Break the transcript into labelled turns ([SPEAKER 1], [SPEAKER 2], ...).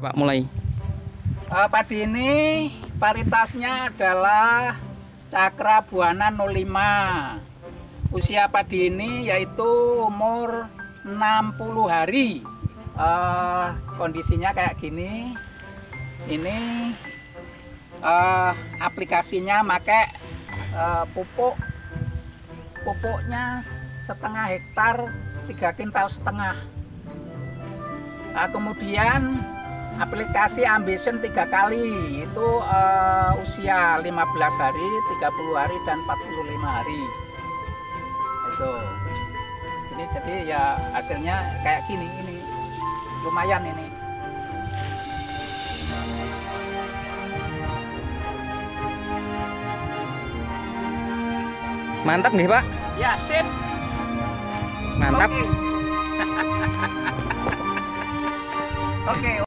[SPEAKER 1] Pak mulai.
[SPEAKER 2] Eh, padi ini paritasnya adalah Cakra Buana 05. Usia padi ini yaitu umur 60 hari. Eh, kondisinya kayak gini. Ini eh, aplikasinya pakai eh, pupuk pupuknya setengah hektar tiga kintal setengah. Nah, kemudian aplikasi Ambition tiga kali itu eh, usia 15 hari, 30 hari dan 45 hari. Itu. Ini jadi ya hasilnya kayak gini ini. Lumayan ini.
[SPEAKER 1] Mantap nih Pak.
[SPEAKER 2] Ya, sip.
[SPEAKER 1] Mantap.
[SPEAKER 2] Oke. Oke.